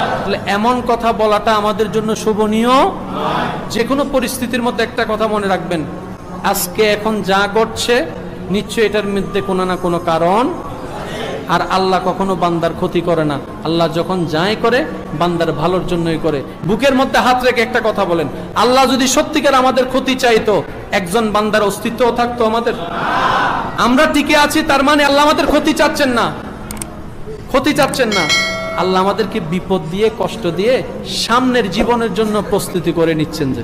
তাহলে এমন কথা বলাটা আমাদের জন্য শোভনীয়? যে কোনো পরিস্থিতির মধ্যে একটা কথা মনে রাখবেন। আজকে এখন যা ঘটছে, নিশ্চয়ই এটার মধ্যে কোনো না কোনো কারণ। আর আল্লাহ কখনো বান্দার ক্ষতি করে না। আল্লাহ যখন যাই করে, বান্দার ভালোর জন্যই করে। বুকের মধ্যে হাত রেখে একটা কথা বলেন। আল্লাহ যদি সত্যিকার আমাদের ক্ষতি চাইতো, একজন বান্দার অস্তিত্ব থাকতো আমাদের। আমরা টিকে আছি, তার মানে আল্লাহ আমাদের ক্ষতি চাচ্ছেন না। ক্ষতি চাচ্ছেন না। আল্লাহ আমাদেরকে বিপদ দিয়ে কষ্ট দিয়ে সামনের জীবনের জন্য প্রস্তুতি করে নিচ্ছেন যে।